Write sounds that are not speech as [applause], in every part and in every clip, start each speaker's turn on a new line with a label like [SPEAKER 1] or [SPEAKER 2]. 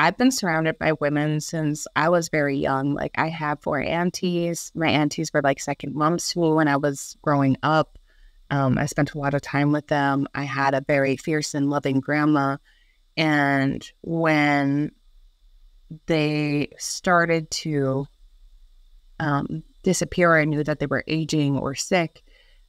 [SPEAKER 1] I've been surrounded by women since I was very young. Like I have four aunties. My aunties were like second moms to me when I was growing up. Um, I spent a lot of time with them. I had a very fierce and loving grandma. And when they started to um, disappear, I knew that they were aging or sick.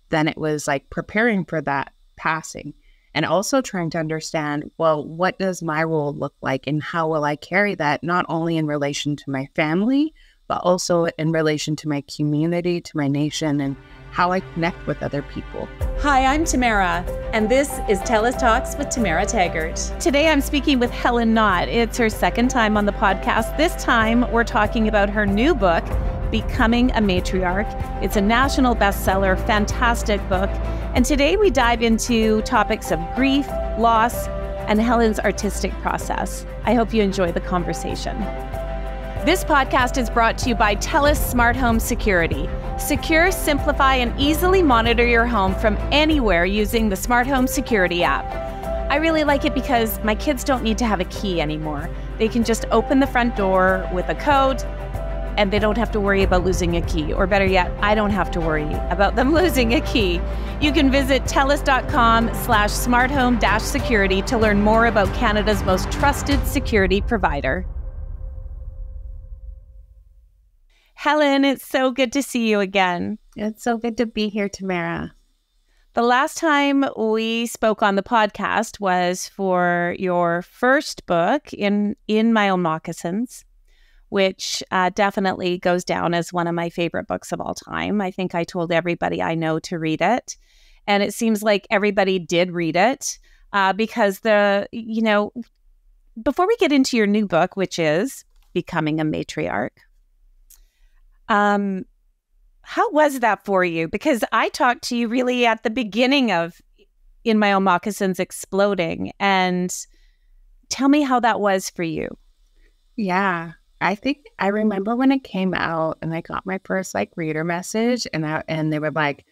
[SPEAKER 1] Then it was like preparing for that passing and also trying to understand well, what does my role look like and how will I carry that, not only in relation to my family, but also in relation to my community, to my nation, and how I connect with other people.
[SPEAKER 2] Hi, I'm Tamara, and this is TELUS Talks with Tamara Taggart. Today I'm speaking with Helen Knott. It's her second time on the podcast. This time we're talking about her new book, Becoming a Matriarch. It's a national bestseller, fantastic book. And today we dive into topics of grief, loss, and Helen's artistic process. I hope you enjoy the conversation. This podcast is brought to you by TELUS Smart Home Security. Secure, simplify, and easily monitor your home from anywhere using the Smart Home Security app. I really like it because my kids don't need to have a key anymore. They can just open the front door with a code and they don't have to worry about losing a key. Or better yet, I don't have to worry about them [laughs] losing a key. You can visit telus.com slash smarthome dash security to learn more about Canada's most trusted security provider. Helen, it's so good to see you again.
[SPEAKER 1] It's so good to be here, Tamara.
[SPEAKER 2] The last time we spoke on the podcast was for your first book in in my own moccasins which uh, definitely goes down as one of my favorite books of all time. I think I told everybody I know to read it. And it seems like everybody did read it uh, because the, you know, before we get into your new book, which is Becoming a Matriarch, um, how was that for you? Because I talked to you really at the beginning of In My Own Moccasins Exploding. And tell me how that was for you.
[SPEAKER 1] Yeah. I think I remember when it came out and I got my first like reader message and I, and they were like,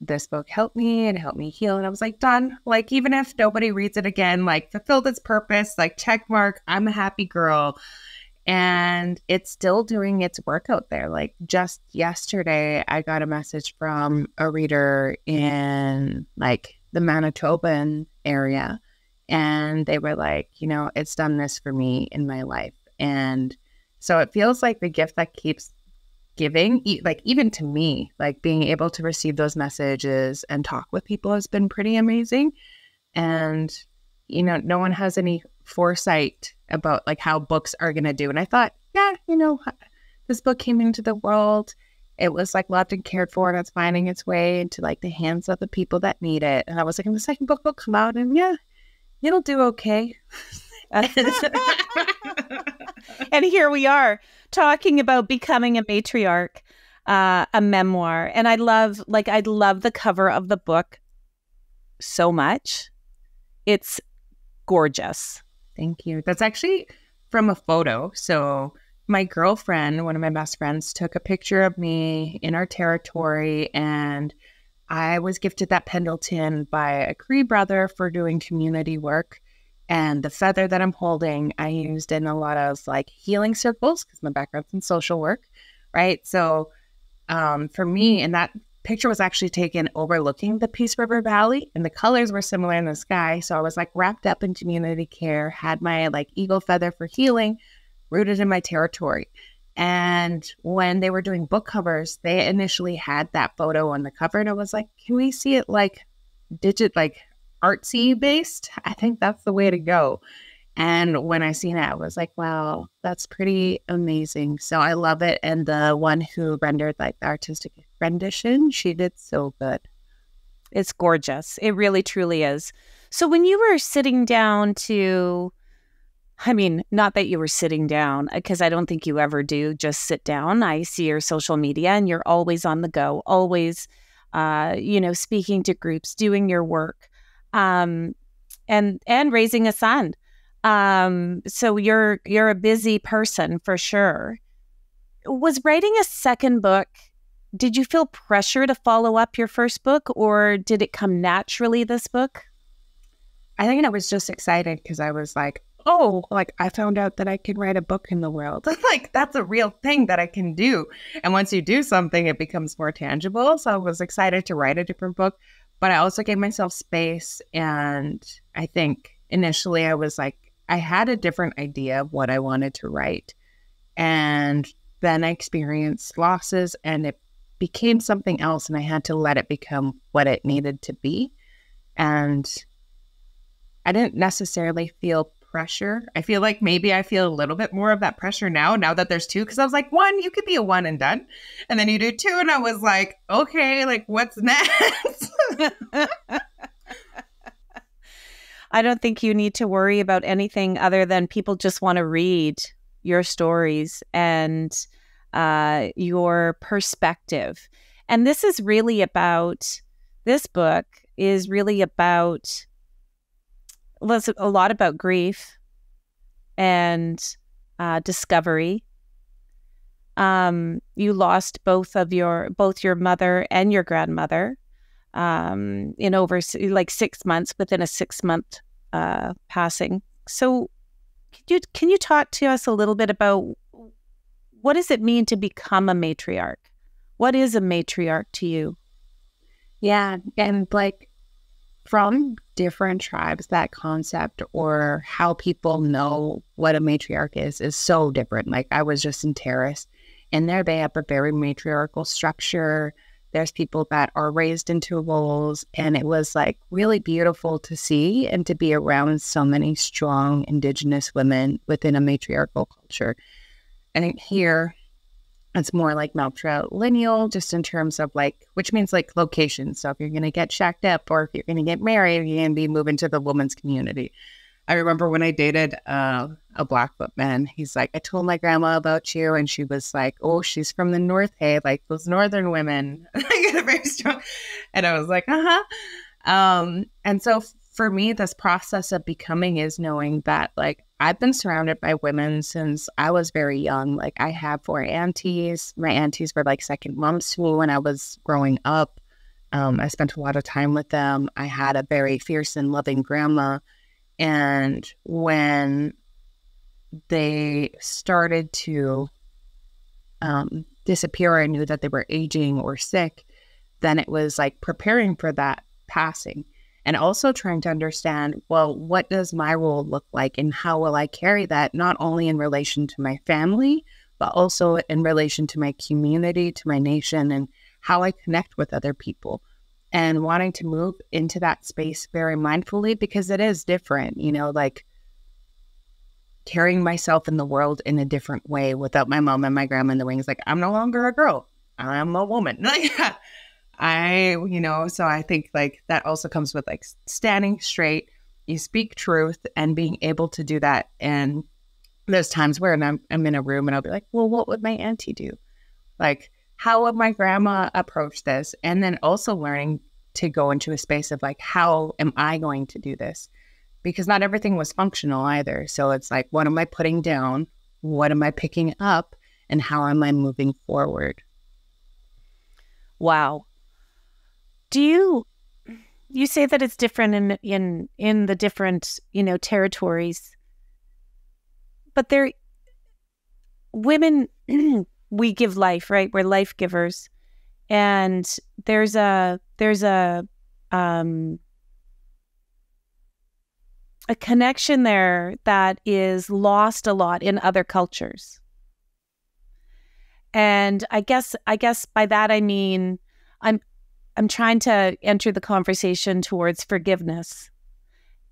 [SPEAKER 1] this book helped me and helped me heal. And I was like, done. Like, even if nobody reads it again, like fulfilled its purpose, like check mark, I'm a happy girl. And it's still doing its work out there. Like just yesterday, I got a message from a reader in like the Manitoban area. And they were like, you know, it's done this for me in my life. And so it feels like the gift that keeps giving, like even to me, like being able to receive those messages and talk with people has been pretty amazing. And, you know, no one has any foresight about like how books are going to do. And I thought, yeah, you know, this book came into the world. It was like loved and cared for, and it's finding its way into like the hands of the people that need it. And I was like, and the second book will come out, and yeah, it'll do okay. [laughs] [laughs] [laughs] [laughs]
[SPEAKER 2] and here we are talking about becoming a matriarch, uh, a memoir. And I love, like, I love the cover of the book so much. It's gorgeous.
[SPEAKER 1] Thank you. That's actually from a photo. So, my girlfriend, one of my best friends, took a picture of me in our territory, and I was gifted that Pendleton by a Cree brother for doing community work. And the feather that I'm holding, I used in a lot of like healing circles because my background's in social work, right? So um, for me, and that picture was actually taken overlooking the Peace River Valley, and the colors were similar in the sky. So I was like wrapped up in community care, had my like eagle feather for healing, rooted in my territory. And when they were doing book covers, they initially had that photo on the cover, and I was like, can we see it like digit, like artsy based, I think that's the way to go. And when I seen it, I was like, wow, that's pretty amazing. So I love it. And the one who rendered like the artistic rendition, she did so good.
[SPEAKER 2] It's gorgeous. It really, truly is. So when you were sitting down to, I mean, not that you were sitting down, because uh, I don't think you ever do just sit down. I see your social media and you're always on the go, always, uh, you know, speaking to groups, doing your work um, and and raising a son. Um, so you're you're a busy person for sure. Was writing a second book? Did you feel pressure to follow up your first book, or did it come naturally? This book.
[SPEAKER 1] I think I was just excited because I was like, oh, like I found out that I can write a book in the world. [laughs] like that's a real thing that I can do. And once you do something, it becomes more tangible. So I was excited to write a different book, but I also gave myself space. And I think initially I was like, I had a different idea of what I wanted to write. And then I experienced losses and it became something else. And I had to let it become what it needed to be. And I didn't necessarily feel pressure. I feel like maybe I feel a little bit more of that pressure now, now that there's two. Cause I was like, one, you could be a one and done. And then you do two. And I was like, okay, like what's [laughs] next? [laughs]
[SPEAKER 2] I don't think you need to worry about anything other than people just want to read your stories and uh, your perspective. And this is really about, this book is really about was a lot about grief and uh, discovery. Um, you lost both of your both your mother and your grandmother um, in over like six months within a six month uh, passing. So, can you can you talk to us a little bit about what does it mean to become a matriarch? What is a matriarch to you?
[SPEAKER 1] Yeah, and like from different tribes, that concept or how people know what a matriarch is is so different. Like I was just in Terrace, and there they have a very matriarchal structure. There's people that are raised into roles, and it was like really beautiful to see and to be around so many strong Indigenous women within a matriarchal culture. And here, it's more like matrilineal, just in terms of like, which means like location. So if you're going to get shacked up or if you're going to get married, you're going to be moving to the woman's community. I remember when I dated uh, a Blackfoot man, he's like, I told my grandma about you, and she was like, Oh, she's from the North, hey, like those Northern women. [laughs] I get a very strong, and I was like, Uh huh. Um, and so for me, this process of becoming is knowing that like I've been surrounded by women since I was very young. Like I have four aunties. My aunties were like second moms to me when I was growing up. Um, I spent a lot of time with them. I had a very fierce and loving grandma. And when they started to um, disappear, I knew that they were aging or sick. Then it was like preparing for that passing and also trying to understand well what does my role look like and how will i carry that not only in relation to my family but also in relation to my community to my nation and how i connect with other people. And wanting to move into that space very mindfully because it is different you know like carrying myself in the world in a different way without my mom and my grandma in the wings. Like i'm no longer a girl. I'm a woman [laughs] I, you know, so I think like that also comes with like standing straight, you speak truth and being able to do that. And there's times where I'm, I'm in a room and I'll be like, well, what would my auntie do? Like, how would my grandma approach this? And then also learning to go into a space of like, how am I going to do this? Because not everything was functional either. So it's like, what am I putting down? What am I picking up? And how am I moving forward?
[SPEAKER 2] Wow do you you say that it's different in in in the different you know territories but there women [clears throat] we give life right? We're life givers. And there's a there's a um a connection there that is lost a lot in other cultures. And i guess i guess by that i mean i'm I'm trying to enter the conversation towards forgiveness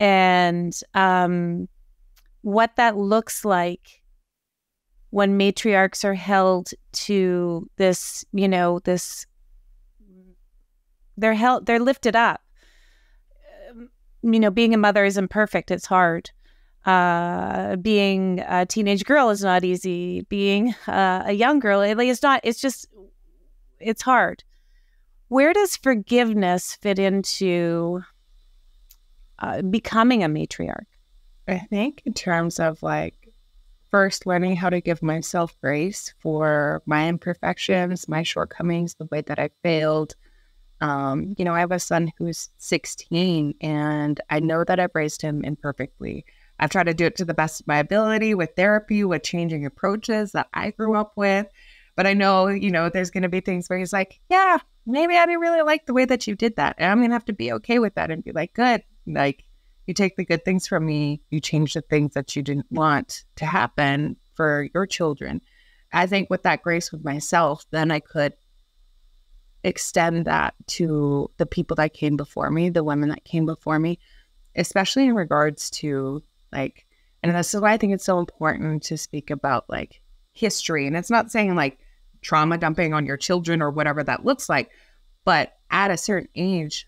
[SPEAKER 2] and um, what that looks like when matriarchs are held to this, you know, this, they're held, they're lifted up. Um, you know, being a mother is imperfect, it's hard. Uh, being a teenage girl is not easy. Being uh, a young girl, it's not, it's just, it's hard. Where does forgiveness fit into uh, becoming a matriarch?
[SPEAKER 1] I think in terms of like first learning how to give myself grace for my imperfections, my shortcomings, the way that I failed. Um, you know, I have a son who's 16 and I know that I've raised him imperfectly. I've tried to do it to the best of my ability with therapy, with changing approaches that I grew up with. But I know, you know, there's going to be things where he's like, yeah, maybe I didn't really like the way that you did that. And I'm going to have to be okay with that and be like, good. Like, you take the good things from me, you change the things that you didn't want to happen for your children. I think with that grace with myself, then I could extend that to the people that came before me, the women that came before me, especially in regards to like, and this is why I think it's so important to speak about like history. And it's not saying like trauma dumping on your children or whatever that looks like, but at a certain age,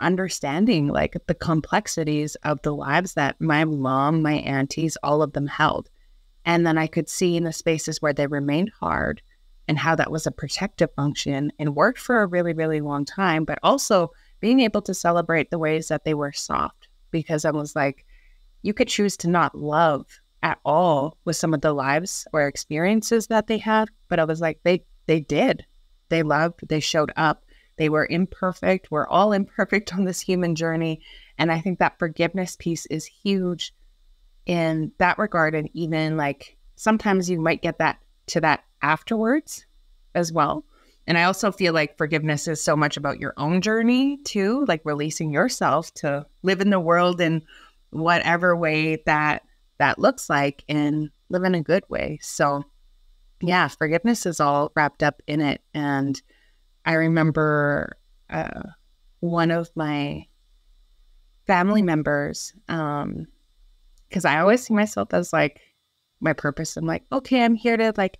[SPEAKER 1] understanding like the complexities of the lives that my mom, my aunties, all of them held. And then I could see in the spaces where they remained hard and how that was a protective function and worked for a really, really long time, but also being able to celebrate the ways that they were soft because I was like, you could choose to not love at all with some of the lives or experiences that they had, but I was like, they they did. They loved, they showed up, they were imperfect. We're all [laughs] imperfect on this human journey. And I think that forgiveness piece is huge in that regard. And even like sometimes you might get that to that afterwards as well. And I also feel like forgiveness is so much about your own journey too, like releasing yourself to live in the world in whatever way that that looks like and live in a good way. So yeah, forgiveness is all wrapped up in it. And I remember uh, one of my family members, um, because I always see myself as like my purpose. I'm like, okay, I'm here to like,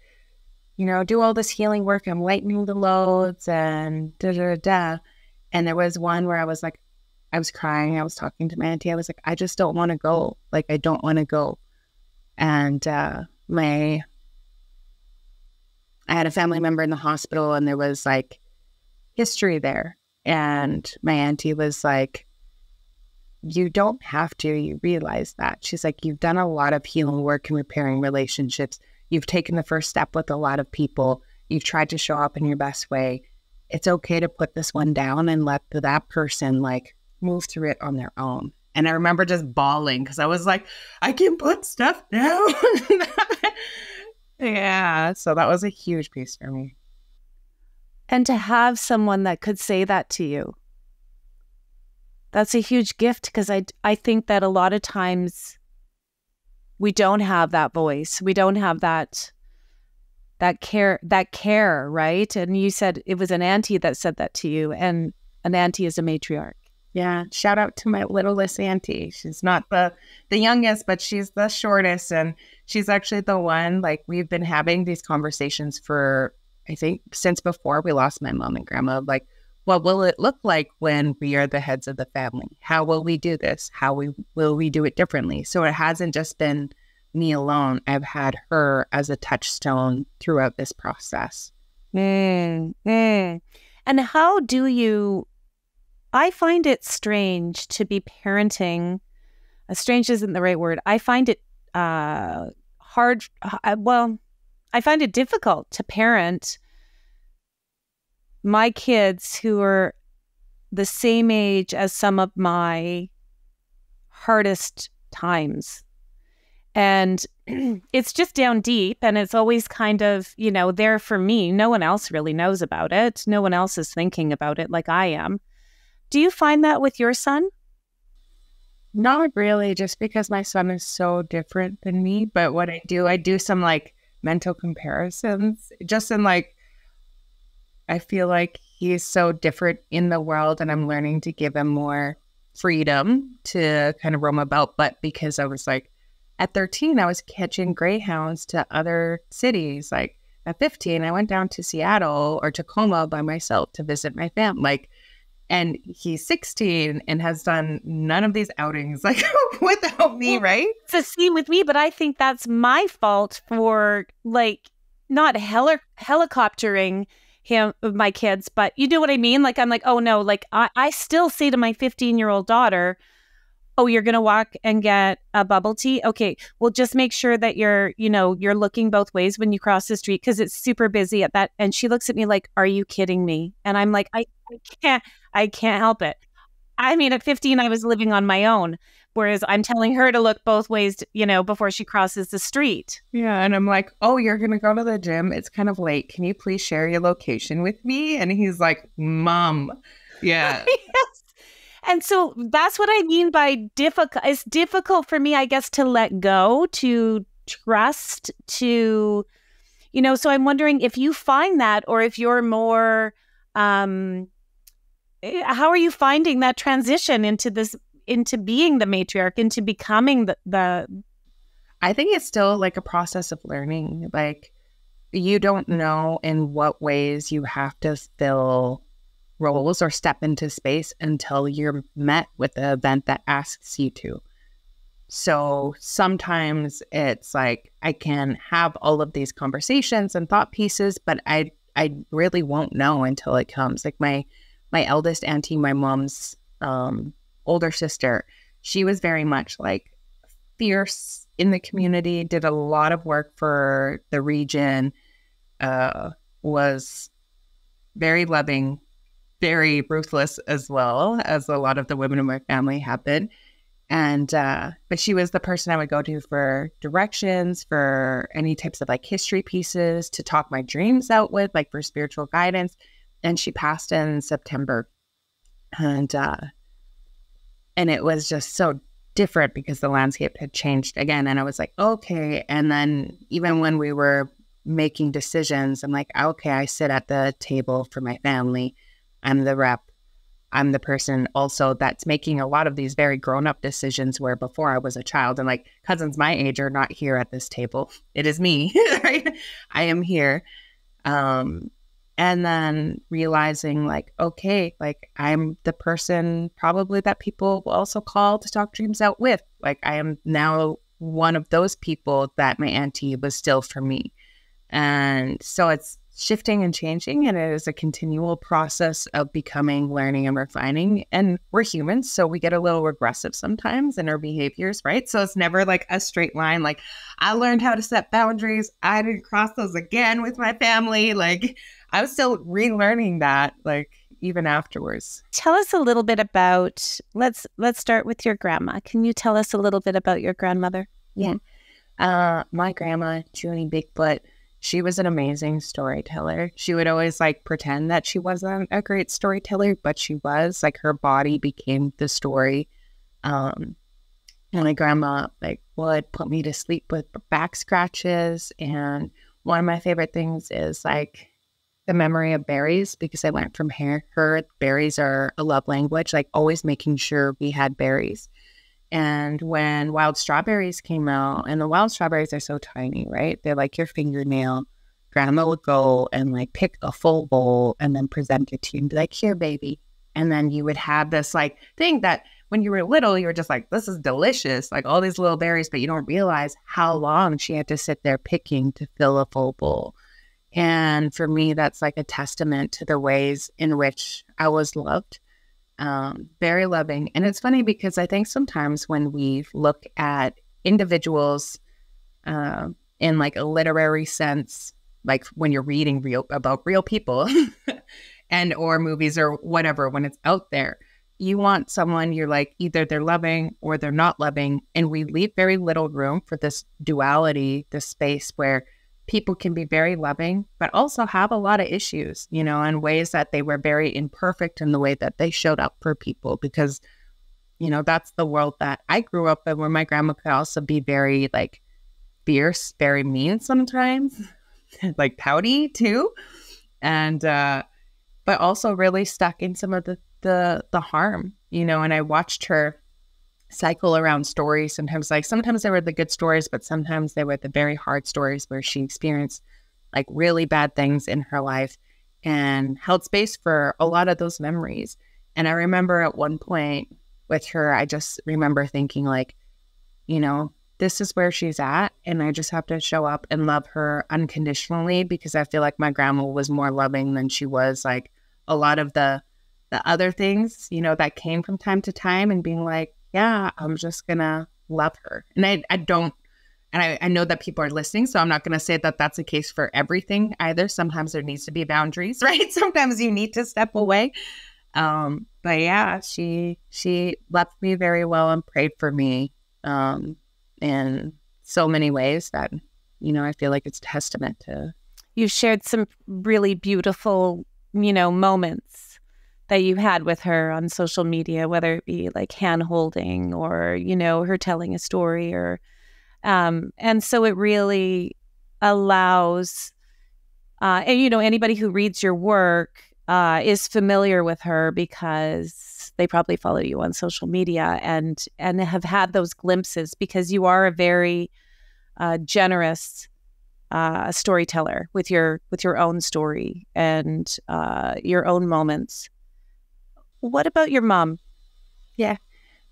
[SPEAKER 1] you know, do all this healing work. I'm lightening the loads and da da da. And there was one where I was like, I was crying. I was talking to my auntie. I was like, I just don't want to go. Like, I don't want to go. And uh, my, I had a family member in the hospital, and there was like history there. And my auntie was like, you don't have to. You realize that. She's like, you've done a lot of healing work and repairing relationships. You've taken the first step with a lot of people. You've tried to show up in your best way. It's okay to put this one down and let that person like move through it on their own. And I remember just bawling because I was like, I can put stuff down. [laughs] yeah. So that was a huge piece for me.
[SPEAKER 2] And to have someone that could say that to you that's a huge gift because I, I think that a lot of times we don't have that voice. We don't have that that care that care, right? And you said it was an auntie that said that to you and an auntie is a matriarch.
[SPEAKER 1] Yeah, shout out to my littlest auntie. She's not the the youngest, but she's the shortest and she's actually the one like we've been having these conversations for I think since before we lost my mom and grandma like what will it look like when we are the heads of the family? How will we do this? How we will we do it differently? So it hasn't just been me alone. I've had her as a touchstone throughout this process.
[SPEAKER 2] Mm, mm. And how do you? I find it strange to be parenting. Uh, strange isn't the right word. I find it uh, hard. Uh, well, I find it difficult to parent my kids who are the same age as some of my hardest times. And [clears throat] it's just down deep and it's always kind of, you know, there for me. No one else really knows about it. No one else is thinking about it like I am. Do you find that with your son?
[SPEAKER 1] Not really, just because my son is so different than me. But what I do, I do some like mental comparisons just in like I feel like he's so different in the world, and I'm learning to give him more freedom to kind of roam about. But because I was like, at 13, I was catching greyhounds to other cities. Like at 15, I went down to Seattle or Tacoma by myself to visit my family. Like, and he's 16 and has done none of these outings [laughs] like without me, right?
[SPEAKER 2] It's a scene with me, but I think that's my fault for like not heli- helicoptering him my kids but you know what i mean like i'm like oh no like i, I still say to my 15 year old daughter oh you're gonna walk and get a bubble tea okay well just make sure that you're you know you're looking both ways when you cross the street because it's super busy at that and she looks at me like are you kidding me and i'm like I, I can't i can't help it i mean at 15 i was living on my own Whereas I'm telling her to look both ways, you know, before she crosses the street.
[SPEAKER 1] Yeah. And I'm like, oh, you're going to go to the gym. It's kind of late. Can you please share your location with me? And he's like, Mom. Yeah. [laughs]
[SPEAKER 2] And so that's what I mean by difficult. It's difficult for me, I guess, to let go, to trust, to, you know, so I'm wondering if you find that or if you're more, um, eh, how are you finding that transition into this into being the matriarch, into becoming the, the
[SPEAKER 1] I think it's still like a process of learning. Like you don't know in what ways you have to fill roles or step into space until you're met with the event that asks you to. So sometimes it's like I can have all of these conversations and thought pieces, but I I really won't know until it comes. Like my my eldest auntie, my mom's um, older sister, she was very much like fierce in the community, did a lot of work for the region, uh, was very loving, very ruthless as well as a lot of the women in my family have been. And, uh, but she was the person I would go to for directions, for any types of like history pieces, to talk my dreams out with, like for spiritual guidance. And she passed in September. And, uh, and it was just so different because the landscape had changed again and i was like okay and then even when we were making decisions i'm like okay i sit at the table for my family i'm the rep. I'm the person also that's making a lot of these very grown-up decisions where before i was a child and like cousins my age are not here at this table. It is me [laughs] right? I am here. Um and then realizing like okay like i'm the person probably that people will also call to talk dreams out with. Like i am now one of those people that my auntie was still for me. And so it's shifting and changing and it is a continual process of becoming learning and refining and we're humans so we get a little regressive sometimes in our behaviors right so it's never like a straight line like i learned how to set boundaries i didn't cross those again with my family like I was still relearning that, like even afterwards.
[SPEAKER 2] Tell us a little bit about let's let's start with your grandma. Can you tell us a little bit about your grandmother?
[SPEAKER 1] Yeah. Uh, my grandma, Junie Bigfoot, she was an amazing storyteller. She would always like pretend that she wasn't a great storyteller, but she was. Like her body became the story. Um, my grandma like would put me to sleep with back scratches. And one of my favorite things is like the memory of berries because I learned from her, her berries are a love language, like always making sure we had berries. And when wild strawberries came out, and the wild strawberries are so tiny, right? They're like your fingernail. Grandma would go and like pick a full bowl and then present it to you and be like, here, baby. And then you would have this like thing that when you were little, you were just like, this is delicious, like all these little berries, but you don't realize how long she had to sit there picking to fill a full bowl. And for me, that's like a testament to the ways in which I was loved, um, very loving. And it's funny because I think sometimes when we look at individuals uh, in like a literary sense, like when you're reading real about real people [laughs] and or movies or whatever, when it's out there, you want someone you're like either they're loving or they're not loving. And we leave very little room for this duality, this space where people can be very loving, but also have a lot of issues, you know, in ways that they were very imperfect in the way that they showed up for people because, you know, that's the world that I grew up in where my grandma could also be very like fierce, very mean sometimes, [laughs] like pouty too. And, uh, but also really stuck in some of the, the, the harm, you know, and I watched her cycle around stories. Sometimes, like, sometimes they were the good stories, but sometimes they were the very hard stories where she experienced like really bad things in her life and held space for a lot of those memories. And I remember at one point with her, I just remember thinking, like, you know, this is where she's at. And I just have to show up and love her unconditionally because I feel like my grandma was more loving than she was like a lot of the the other things, you know, that came from time to time and being like, yeah, I'm just gonna love her. And I, I don't, and I, I know that people are listening, so I'm not gonna say that that's the case for everything either. Sometimes there needs to be boundaries, [laughs] right? Sometimes you need to step away. Um, but yeah, she she loved me very well and prayed for me um, in so many ways that you know I feel like it's testament to.
[SPEAKER 2] You shared some really beautiful, you know, moments that you had with her on social media, whether it be like hand holding or you know her telling a story or, um, and so it really allows, uh, and you know anybody who reads your work uh, is familiar with her because they probably follow you on social media and and have had those glimpses because you are a very uh, generous uh, storyteller with your with your own story and uh, your own moments. What about your mom?
[SPEAKER 1] Yeah,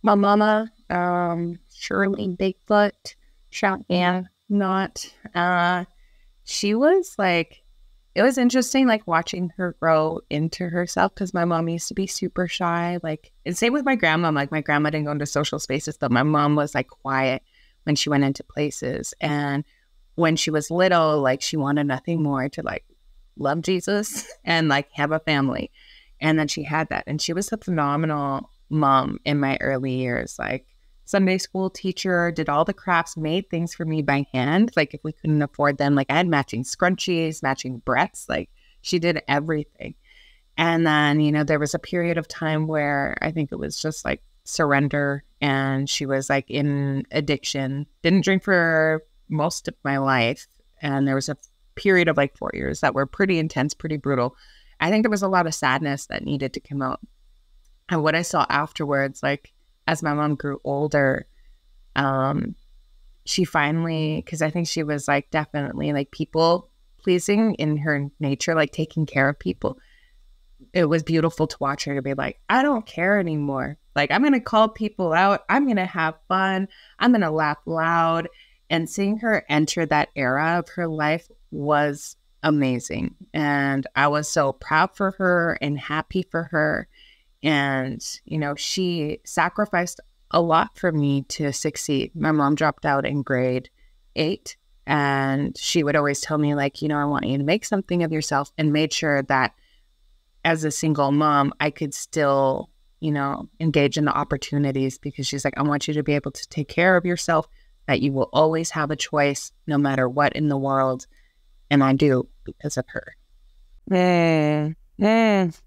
[SPEAKER 1] my mama, um, Shirley Bigfoot, Cheyenne, not. Uh, she was like it was interesting like watching her grow into herself because my mom used to be super shy like and same with my grandma like my grandma didn't go into social spaces but my mom was like quiet when she went into places and when she was little like she wanted nothing more to like love jesus [laughs] and like have a family and then she had that and she was a phenomenal mom in my early years like Sunday school teacher, did all the crafts, made things for me by hand. Like if we couldn't afford them, like I had matching scrunchies, matching breaths, like she did everything. And then, you know, there was a period of time where I think it was just like surrender and she was like in addiction. Didn't drink for most of my life. And there was a period of like four years that were pretty intense, pretty brutal. I think there was a lot of sadness that needed to come out. And what I saw afterwards, like as my mom grew older, um, she finally, because I think she was like definitely like people pleasing in her nature, like taking care of people. It was beautiful to watch her to be like, I don't care anymore. Like, I'm going to call people out. I'm going to have fun. I'm going to laugh loud. And seeing her enter that era of her life was amazing. And I was so proud for her and happy for her. And, you know, she sacrificed a lot for me to succeed. My mom dropped out in grade eight, and she would always tell me, like, you know, I want you to make something of yourself, and made sure that as a single mom, I could still, you know, engage in the opportunities because she's like, I want you to be able to take care of yourself, that you will always have a choice no matter what in the world. And I do because of her.
[SPEAKER 2] Mm, mm.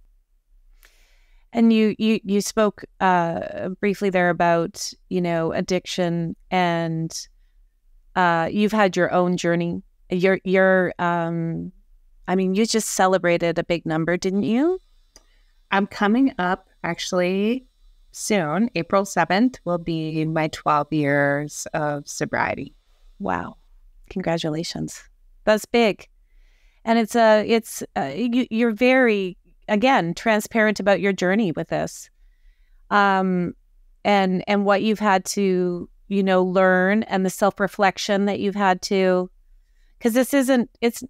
[SPEAKER 2] And you you you spoke uh, briefly there about you know addiction, and uh, you've had your own journey. Your your um, I mean, you just celebrated a big number, didn't you?
[SPEAKER 1] I'm coming up actually soon. April seventh will be my 12 years of sobriety.
[SPEAKER 2] Wow, congratulations! That's big, and it's a uh, it's uh, you, you're very again transparent about your journey with this. Um and and what you've had to you know learn and the self-reflection that you've had to because this isn't it's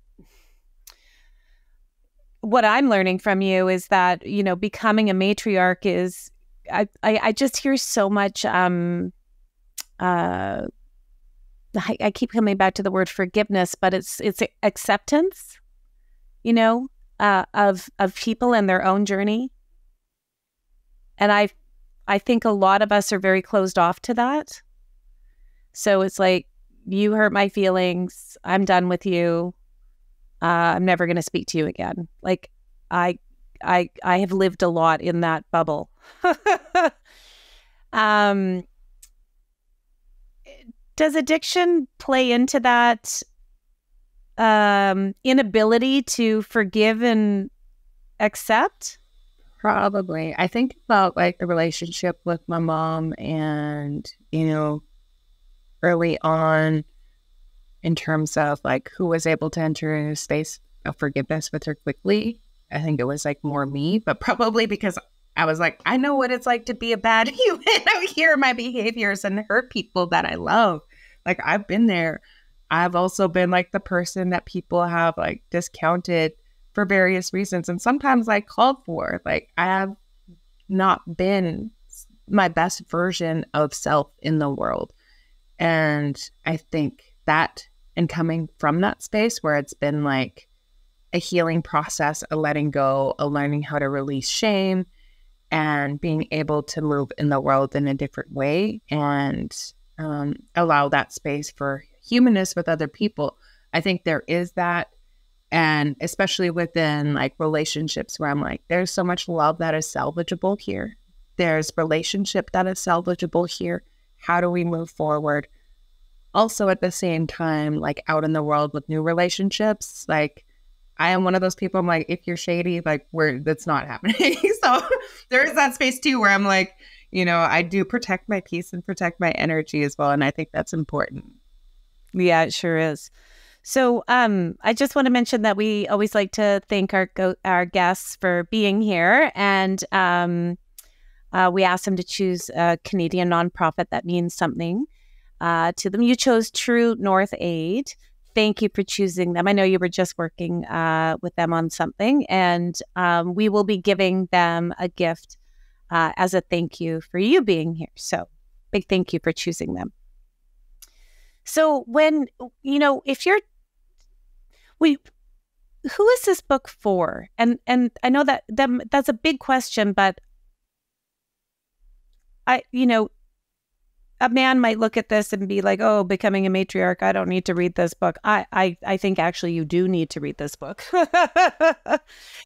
[SPEAKER 2] what i'm learning from you is that you know becoming a matriarch is i i, I just hear so much um uh I, I keep coming back to the word forgiveness but it's it's acceptance you know uh, of of people and their own journey. And I I think a lot of us are very closed off to that. So it's like you hurt my feelings. I'm done with you. Uh, I'm never going to speak to you again. Like I I I have lived a lot in that bubble. [laughs] um does addiction play into that um, inability to forgive and accept?
[SPEAKER 1] Probably. I think about like the relationship with my mom and, you know, early on in terms of like who was able to enter a space of forgiveness with her quickly. I think it was like more me, but probably because I was like, I know what it's like to be a bad [laughs] human out here, my behaviors and hurt people that I love. Like I've been there I've also been like the person that people have like discounted for various reasons and sometimes like called for. Like I have not been my best version of self in the world. And I think that and coming from that space where it's been like a healing process, a letting go, a learning how to release shame and being able to move in the world in a different way and um, allow that space for humanness with other people. I think there is that. And especially within like relationships where I'm like, there's so much love that is salvageable here. There's relationship that is salvageable here. How do we move forward? Also, at the same time, like out in the world with new relationships, like I am one of those people. I'm like, if you're shady, like, we're that's not happening. [laughs] so there is that space too where I'm like, you know, I do protect my peace and protect my energy as well, and I think that's important.
[SPEAKER 2] Yeah, it sure is. So, um, I just want to mention that we always like to thank our go- our guests for being here, and um, uh, we asked them to choose a Canadian nonprofit that means something uh, to them. You chose True North Aid. Thank you for choosing them. I know you were just working uh, with them on something, and um, we will be giving them a gift uh, as a thank you for you being here. So, big thank you for choosing them. So, when you know, if you're, we, who is this book for? And and I know that that that's a big question, but I, you know, a man might look at this and be like, "Oh, becoming a matriarch, I don't need to read this book." I, I, I think actually you do need to read this book.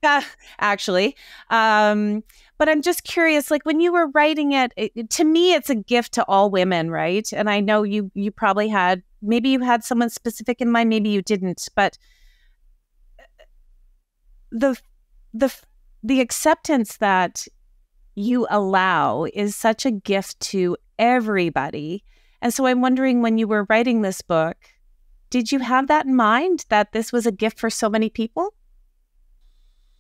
[SPEAKER 2] [laughs] actually, um, but I'm just curious. Like when you were writing it, it, to me, it's a gift to all women, right? And I know you, you probably had maybe you had someone specific in mind, maybe you didn't, but the the the acceptance that you allow is such a gift to everybody. And so I'm wondering when you were writing this book, did you have that in mind that this was a gift for so many people?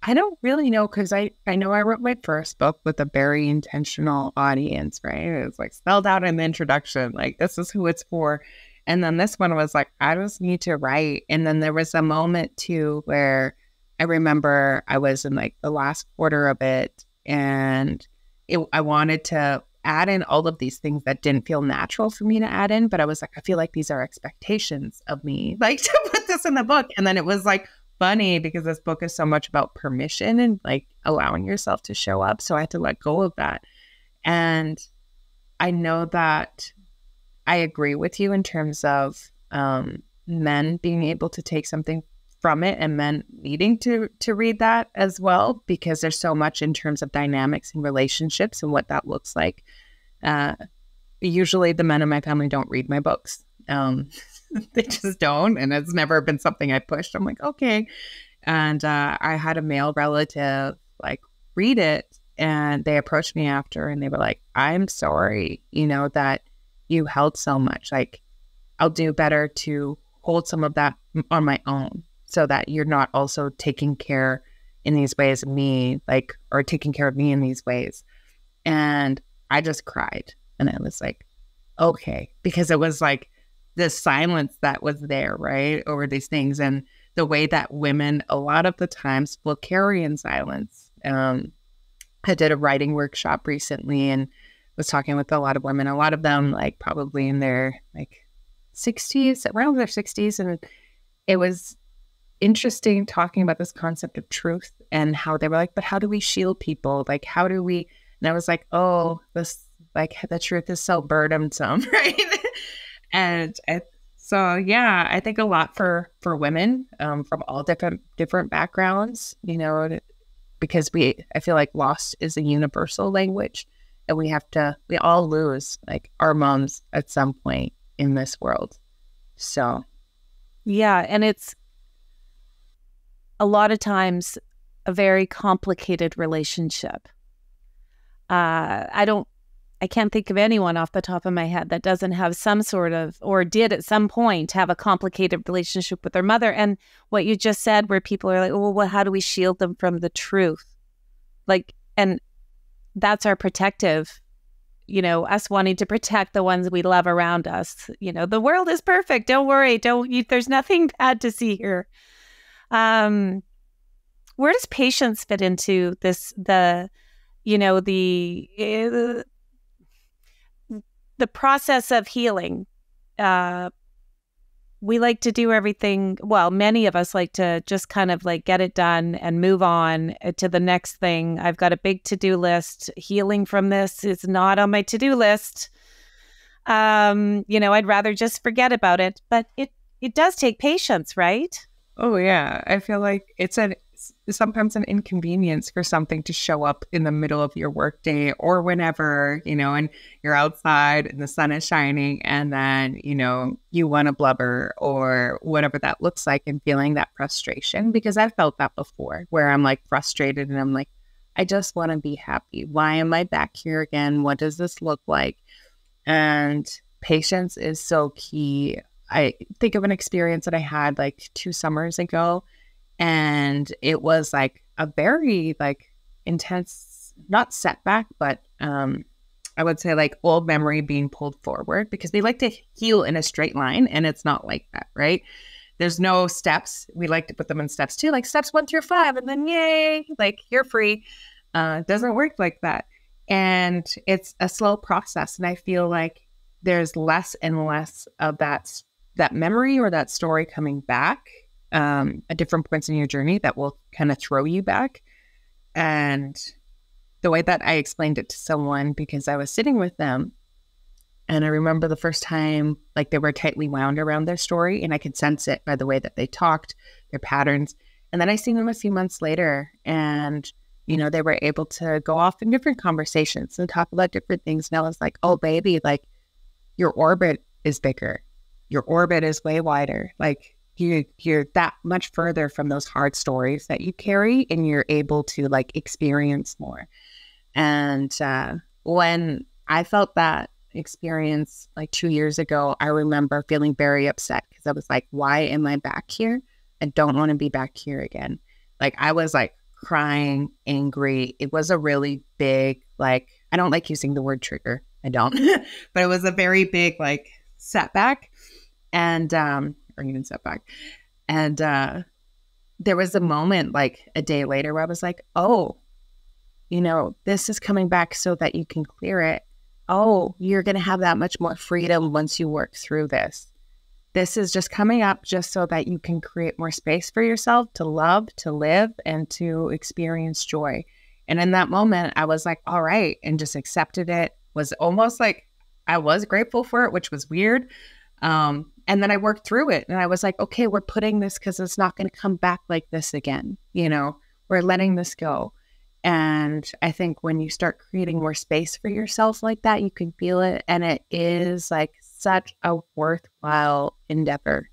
[SPEAKER 1] I don't really know because I, I know I wrote my first book with a very intentional audience, right? It was like spelled out in the introduction, like this is who it's for. And then this one was like, I just need to write. And then there was a moment too where I remember I was in like the last quarter of it and it, I wanted to add in all of these things that didn't feel natural for me to add in, but I was like, I feel like these are expectations of me, [laughs] like to put this in the book. And then it was like funny because this book is so much about permission and like allowing yourself to show up. So I had to let go of that. And I know that I agree with you in terms of um, men being able to take something from it and men needing to to read that as well because there's so much in terms of dynamics and relationships and what that looks like. Uh, usually, the men in my family don't read my books. Um, [laughs] they just don't, and it's never been something I pushed. I'm like, okay. And uh, I had a male relative like read it, and they approached me after, and they were like, "I'm sorry, you know that you held so much. Like, I'll do better to hold some of that on my own." So that you're not also taking care in these ways of me, like, or taking care of me in these ways. And I just cried. And I was like, okay, because it was like the silence that was there, right, over these things. And the way that women, a lot of the times, will carry in silence. Um, I did a writing workshop recently and was talking with a lot of women, a lot of them, like, probably in their like 60s, around their 60s. And it was interesting talking about this concept of truth and how they were like, but how do we shield people? Like, how do we? And I was like, oh, this, like, the truth is so burdensome, [laughs] right? and I, so, yeah, I think a lot for for women um, from all different different backgrounds, you know, because we, I feel like lost is a universal language, and we have to, we all lose like our moms at some point in this world. So,
[SPEAKER 2] yeah, and it's a lot of times a very complicated relationship. Uh, I don't, I can't think of anyone off the top of my head that doesn't have some sort of, or did at some point have a complicated relationship with their mother. And what you just said, where people are like, oh, well, how do we shield them from the truth? Like, and that's our protective, you know, us wanting to protect the ones we love around us. You know, the world is perfect. Don't worry. Don't, you, there's nothing bad to see here. Um, where does patience fit into this? The, you know, the uh, the process of healing. Uh, we like to do everything well many of us like to just kind of like get it done and move on uh, to the next thing i've got a big to-do list healing from this is not on my to-do list um you know i'd rather just forget about it but it it does take patience right
[SPEAKER 1] oh yeah i feel like it's an sometimes an inconvenience for something to show up in the middle of your workday or whenever, you know, and you're outside and the sun is shining and then, you know, you want to blubber or whatever that looks like and feeling that frustration because I've felt that before where I'm like frustrated and I'm like, I just want to be happy. Why am I back here again? What does this look like? And patience is so key. I think of an experience that I had like two summers ago and it was like a very like intense not setback but um i would say like old memory being pulled forward because they like to heal in a straight line and it's not like that right? There's no steps. We like to put them in steps too like steps one through five and then yay like you're free. Uh doesn't work like that. And it's a slow process and i feel like there's less and less of that that memory or that story coming back um, at different points in your journey that will kind of throw you back. And the way that I explained it to someone, because I was sitting with them, and I remember the first time, like they were tightly wound around their story, and I could sense it by the way that they talked, their patterns. And then I seen them a few months later, and you know, they were able to go off in different conversations and talk about different things. And I was like, oh, baby, like your orbit is bigger. Your orbit is way wider. Like you you're that much further from those hard stories that you carry and you're able to like experience more. And uh, when i felt that experience like two years ago i remember feeling very upset because i was like why am i back here? I don't want to be back here again. Like i was like crying angry. It was a really big like i don't like using the word trigger. I don't. [laughs] But it was a very big like setback and um or even setback. And uh, there was a moment like a day later where I was like, oh, you know, this is coming back so that you can clear it. Oh, you're going to have that much more freedom once you work through this. This is just coming up just so that you can create more space for yourself to love, to live, and to experience joy. And in that moment, I was like, all right, and just accepted it. Was almost like I was grateful for it, which was weird. Um, and then I worked through it and I was like, okay, we're putting this because it's not going to come back like this again. You know, we're letting this go. And I think when you start creating more space for yourself like that, you can feel it. And it is like such a worthwhile endeavor.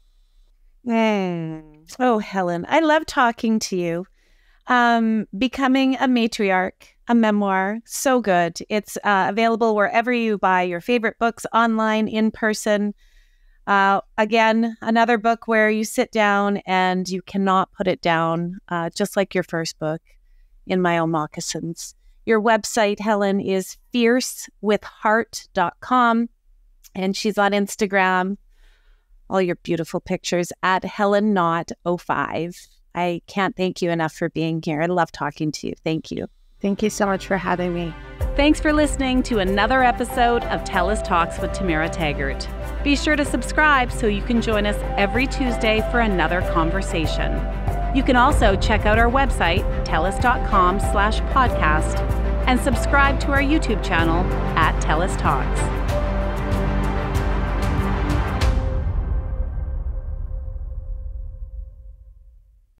[SPEAKER 2] Mm. Oh, Helen, I love talking to you. Um, Becoming a Matriarch, a memoir, so good. It's uh, available wherever you buy your favorite books online, in person. Uh, again, another book where you sit down and you cannot put it down, uh, just like your first book, In My Own Moccasins. Your website, Helen, is fiercewithheart.com, and she's on Instagram. All your beautiful pictures at Helen Knott 05. I can't thank you enough for being here. I love talking to you. Thank you.
[SPEAKER 1] Thank you so much for having me.
[SPEAKER 2] Thanks for listening to another episode of TELUS Talks with Tamara Taggart. Be sure to subscribe so you can join us every Tuesday for another conversation. You can also check out our website, telus.com slash podcast, and subscribe to our YouTube channel at TELUS Talks.